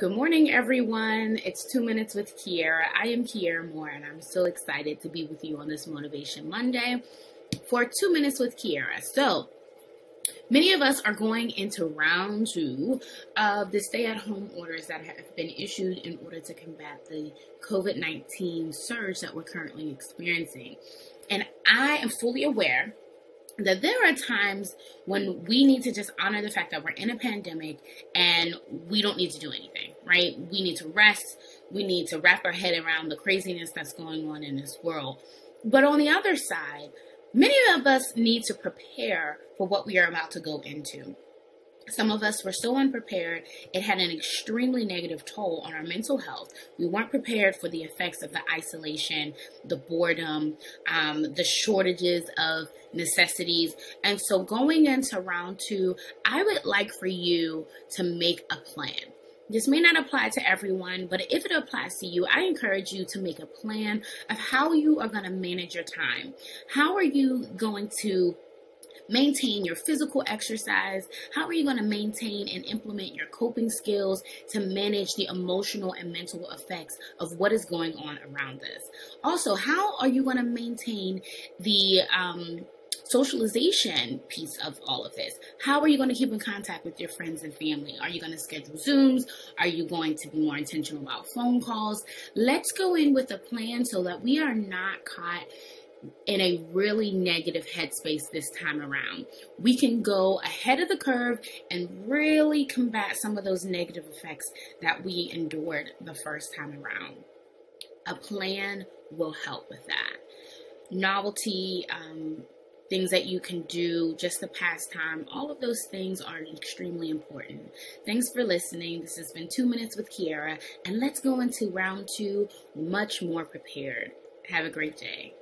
Good morning, everyone. It's Two Minutes with Kiara. I am Kiara Moore, and I'm so excited to be with you on this Motivation Monday for Two Minutes with Kiara. So, many of us are going into round two of the stay at home orders that have been issued in order to combat the COVID 19 surge that we're currently experiencing. And I am fully aware that there are times when we need to just honor the fact that we're in a pandemic and we don't need to do anything, right? We need to rest. We need to wrap our head around the craziness that's going on in this world. But on the other side, many of us need to prepare for what we are about to go into. Some of us were so unprepared, it had an extremely negative toll on our mental health. We weren't prepared for the effects of the isolation, the boredom, um, the shortages of necessities. And so, going into round two, I would like for you to make a plan. This may not apply to everyone, but if it applies to you, I encourage you to make a plan of how you are going to manage your time. How are you going to maintain your physical exercise? How are you going to maintain and implement your coping skills to manage the emotional and mental effects of what is going on around us? Also, how are you going to maintain the um, socialization piece of all of this. How are you going to keep in contact with your friends and family? Are you going to schedule Zooms? Are you going to be more intentional about phone calls? Let's go in with a plan so that we are not caught in a really negative headspace this time around. We can go ahead of the curve and really combat some of those negative effects that we endured the first time around. A plan will help with that. Novelty, um, things that you can do, just the pastime, all of those things are extremely important. Thanks for listening. This has been Two Minutes with Kiara, and let's go into round two much more prepared. Have a great day.